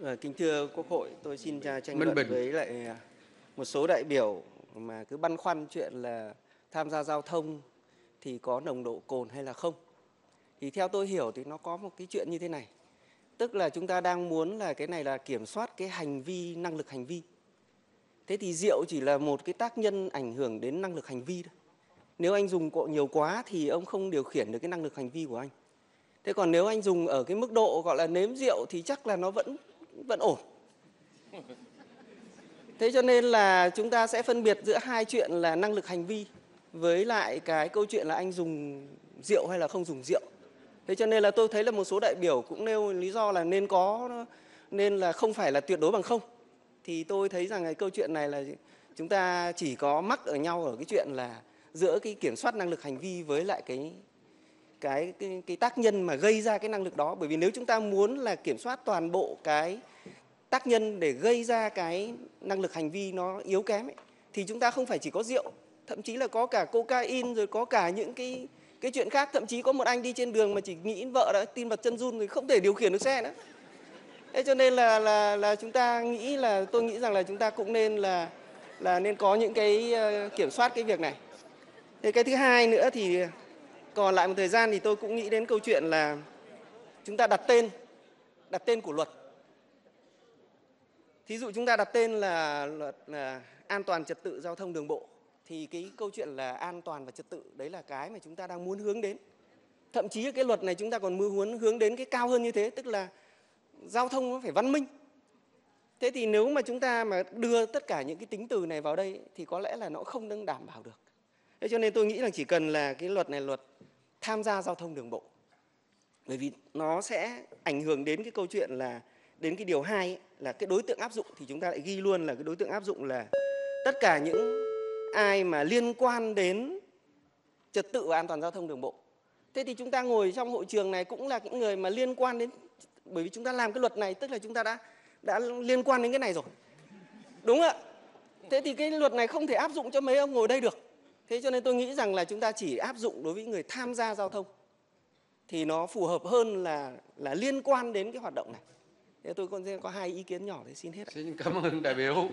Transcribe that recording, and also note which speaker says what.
Speaker 1: Ờ, Kính thưa Quốc hội, tôi xin ra tranh luận với lại à, một số đại biểu mà cứ băn khoăn chuyện là tham gia giao thông thì có nồng độ cồn hay là không. Thì theo tôi hiểu thì nó có một cái chuyện như thế này. Tức là chúng ta đang muốn là cái này là kiểm soát cái hành vi, năng lực hành vi. Thế thì rượu chỉ là một cái tác nhân ảnh hưởng đến năng lực hành vi thôi. Nếu anh dùng cộ nhiều quá thì ông không điều khiển được cái năng lực hành vi của anh. Thế còn nếu anh dùng ở cái mức độ gọi là nếm rượu thì chắc là nó vẫn vẫn ổn. Thế cho nên là chúng ta sẽ phân biệt giữa hai chuyện là năng lực hành vi với lại cái câu chuyện là anh dùng rượu hay là không dùng rượu. Thế cho nên là tôi thấy là một số đại biểu cũng nêu lý do là nên có, nên là không phải là tuyệt đối bằng không. Thì tôi thấy rằng cái câu chuyện này là chúng ta chỉ có mắc ở nhau ở cái chuyện là giữa cái kiểm soát năng lực hành vi với lại cái cái cái, cái tác nhân mà gây ra cái năng lực đó. Bởi vì nếu chúng ta muốn là kiểm soát toàn bộ cái tác nhân để gây ra cái năng lực hành vi nó yếu kém ấy, thì chúng ta không phải chỉ có rượu thậm chí là có cả cocaine rồi có cả những cái cái chuyện khác. Thậm chí có một anh đi trên đường mà chỉ nghĩ vợ đã tin vật chân run rồi không thể điều khiển được xe nữa. Thế cho nên là là là chúng ta nghĩ là tôi nghĩ rằng là chúng ta cũng nên là là nên có những cái ờ, kiểm soát cái việc này. Thế cái thứ hai nữa thì còn lại một thời gian thì tôi cũng nghĩ đến câu chuyện là chúng ta đặt tên đặt tên của luật. Thí dụ chúng ta đặt tên là luật, là an toàn trật tự giao thông đường bộ, thì cái câu chuyện là an toàn và trật tự, đấy là cái mà chúng ta đang muốn hướng đến. Thậm chí cái luật này chúng ta còn muốn hướng đến cái cao hơn như thế, tức là giao thông nó phải văn minh. Thế thì nếu mà chúng ta mà đưa tất cả những cái tính từ này vào đây, thì có lẽ là nó không đang đảm bảo được. Thế cho nên tôi nghĩ là chỉ cần là cái luật này, luật tham gia giao thông đường bộ. Bởi vì nó sẽ ảnh hưởng đến cái câu chuyện là đến cái điều hai ấy, là cái đối tượng áp dụng thì chúng ta lại ghi luôn là cái đối tượng áp dụng là tất cả những ai mà liên quan đến trật tự và an toàn giao thông đường bộ. Thế thì chúng ta ngồi trong hội trường này cũng là những người mà liên quan đến bởi vì chúng ta làm cái luật này tức là chúng ta đã đã liên quan đến cái này rồi. Đúng ạ? Thế thì cái luật này không thể áp dụng cho mấy ông ngồi đây được thế cho nên tôi nghĩ rằng là chúng ta chỉ áp dụng đối với người tham gia giao thông thì nó phù hợp hơn là là liên quan đến cái hoạt động này thế tôi còn có hai ý kiến nhỏ để xin hết ạ.
Speaker 2: Xin cảm ơn đại biểu.